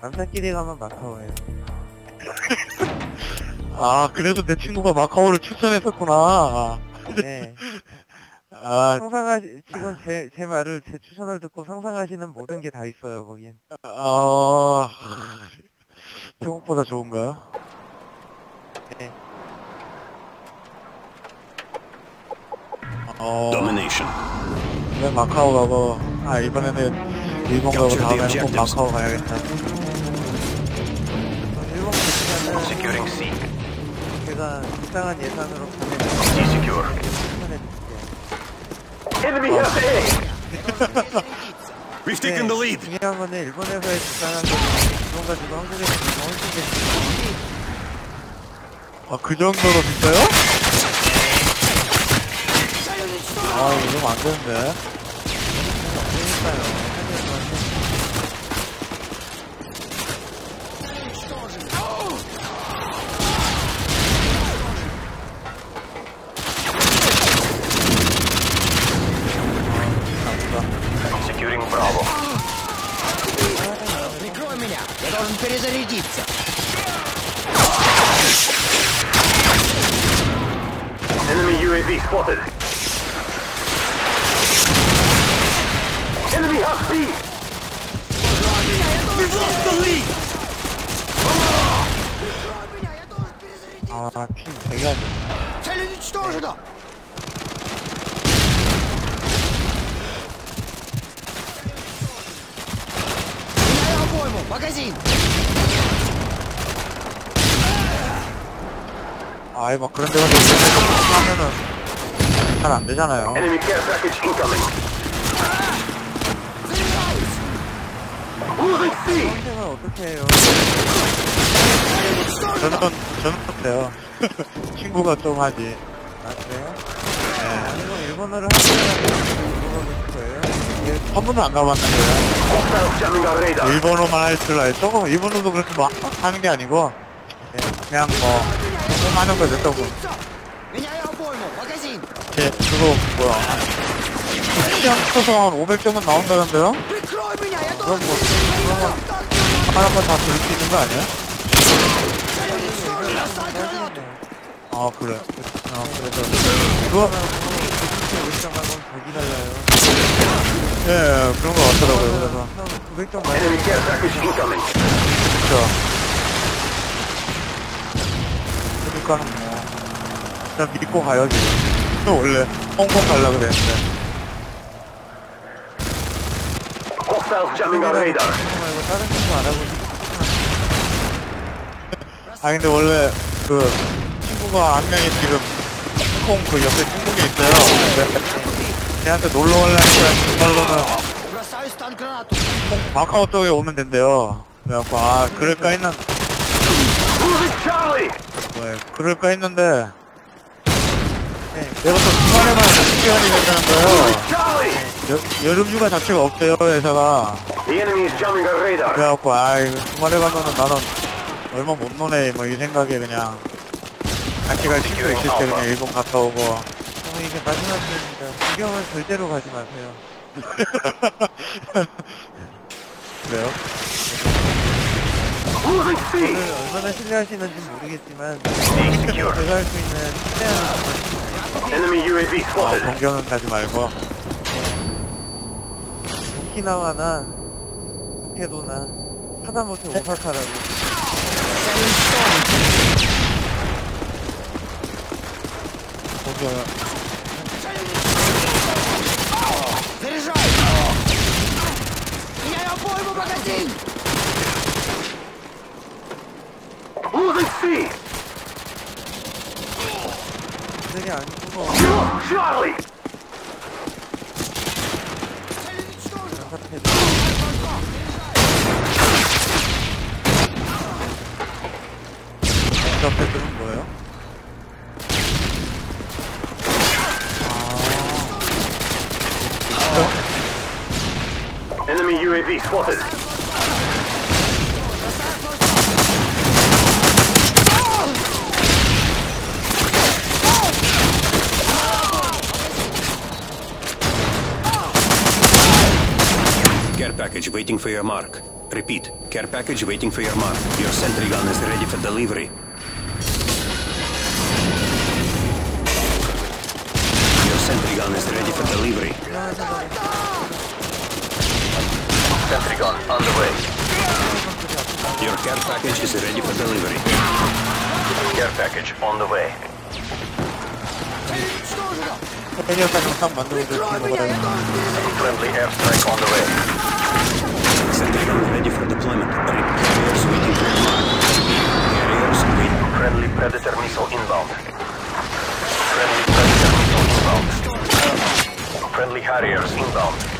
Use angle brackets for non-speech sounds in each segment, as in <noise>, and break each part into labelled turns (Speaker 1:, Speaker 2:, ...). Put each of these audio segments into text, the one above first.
Speaker 1: 남자끼리 가면 마카오예요.
Speaker 2: 아, 그래서 내 친구가 마카오를 추천했었구나.
Speaker 1: 네.
Speaker 2: 아,
Speaker 1: 상상하시, 지금 제, 제 말을, 제 추천을 듣고 상상하시는 모든 게 다 있어요, 거긴.
Speaker 2: 아, 태국보다 좋은가요?
Speaker 1: 네.
Speaker 2: 어,
Speaker 3: Domination.
Speaker 2: 왜 마카오 가고, 아, 이번에는 일본 가고 다음에는 꼭. 마카오 가야겠다.
Speaker 1: 일본
Speaker 3: Securing C.
Speaker 1: 제가 적당한 예산으로
Speaker 3: C secure. Enemy has A. We've taken the
Speaker 1: 네,
Speaker 3: lead.
Speaker 1: 중요한 거는 일본에서의 적당한 건 일본 가지고 한국에서 훨씬 더
Speaker 2: 아, 그 정도로 비싸요? 아, 이러면 안 되는데.
Speaker 1: 재밌어요.
Speaker 4: Должен перезарядиться!
Speaker 3: Enemy UAV spotted. Enemy has B. We've lost the lead.
Speaker 4: меня! Я должен перезарядиться! 회진!
Speaker 2: 아이 막 그런 데가 있으면 하면은 잘 안 되잖아요.
Speaker 3: Enemy
Speaker 1: 어떻게 해요?
Speaker 2: 저는 저는 못해요. <laughs> 친구가 좀 하지.
Speaker 1: 아 그래요?
Speaker 2: 네.
Speaker 1: 아니고 일본어를 하시면
Speaker 2: 한 번도 안 가봤는데
Speaker 3: 어,
Speaker 2: 일본어만 할 줄 알죠? 일본어도 그렇게 막 하는 게 아니고 예, 그냥 뭐 조금 하는 거죠 조금 제 그거 뭐야 시험 쳐서 한 500점은 나온다는데요? 그럼 뭐 그런 건 하나만 다 들을 수 있는 거 아니야? 아 그래 아 그래서 그거
Speaker 1: 의상하고 더 기다려요.
Speaker 2: 예, 그런 거 같더라고요. 그래서.
Speaker 1: 900점 맞아요.
Speaker 2: 그쵸. 그러니까는 뭐, 일단 믿고 가야지. 저 원래 홍콩 가려고 그랬는데.
Speaker 3: Hostiles radar.
Speaker 1: 말고 다른 친구 알아보시고
Speaker 2: 아, 근데 원래 그 친구가 한 명이 지금 홍콩 그 옆에 중국에 있어요. 네. 근데 걔한테 놀러 올라니까 정말로는
Speaker 4: 홍콩
Speaker 2: 마카오 쪽에 오면 된대요. 그래갖고 아 그럴까 했는 네, 그럴까 했는데 네, 내가 또 주말에만 시간이 된다는 거예요.
Speaker 3: 네,
Speaker 2: 여, 여름 휴가 자체가 없대요 회사가. 그래갖고 아이 주말에 가면은 나는 얼마 못 노네 뭐 이 생각에 그냥 같이 갈 친구 있을 때 그냥 일본 갔다 오고.
Speaker 1: 저는 이게 마지막 기회입니다. 구경은 절대로 가지 마세요. <laughs>
Speaker 2: 그래요?
Speaker 1: 저를 얼마나 신뢰하시는지 모르겠지만. 제가 할 수 있는 최대한
Speaker 3: Enemy UAV
Speaker 2: 아,
Speaker 3: spotted.
Speaker 2: 동경은 가지 말고.
Speaker 1: 오키나와나 도케도나 하다못해 오사카라고
Speaker 2: было.
Speaker 4: Заряжай!
Speaker 2: Я ее пойму, магазин! Лузай, Зря, не
Speaker 3: Чарли! UAV spotted. Care package waiting for your mark.
Speaker 5: Repeat, care package waiting for your mark. Your sentry gun is ready for delivery. Your sentry gun is ready for delivery. Sentry on the way. Your care package is ready for delivery. Care package on the way. Friendly airstrike on the way. Sentry ready for deployment. Carriers waiting for Carriers waiting. Friendly Predator missile inbound. Friendly Predator missile inbound. Friendly Harriers inbound.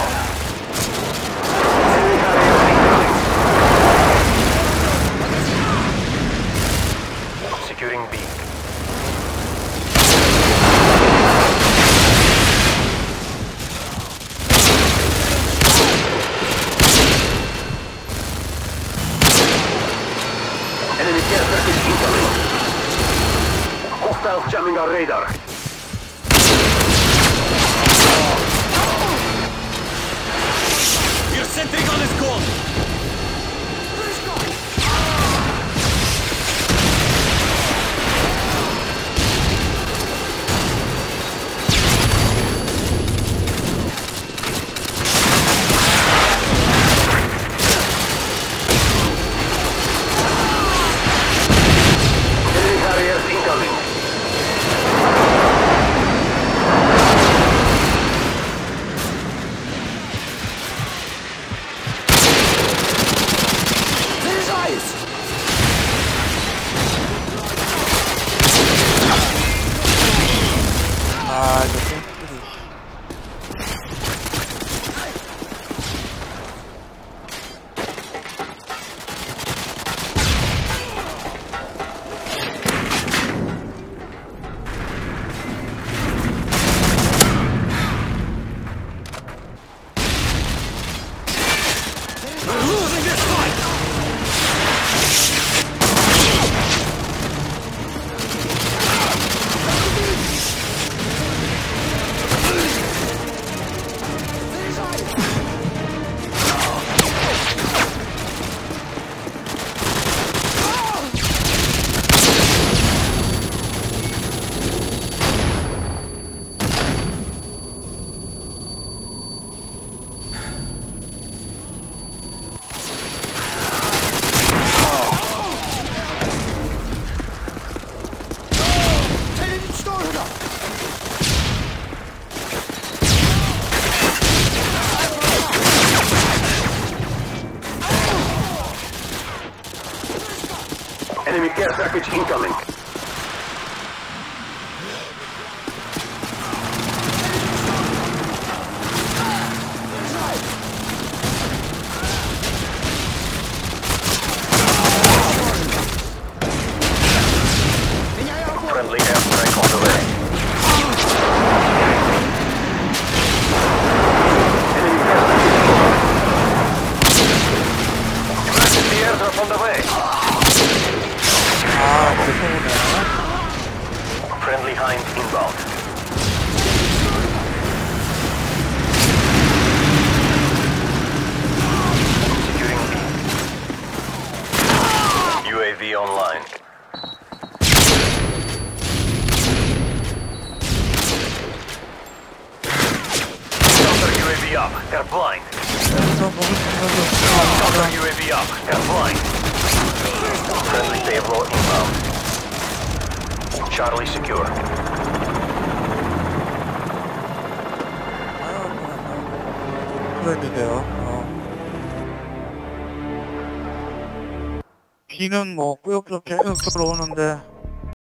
Speaker 3: jamming our radar.
Speaker 5: Your sentry gun is gone! Charlie secure.
Speaker 2: 그래주세요. 어. 비는 뭐 꾸역꾸역 계속 들어오는데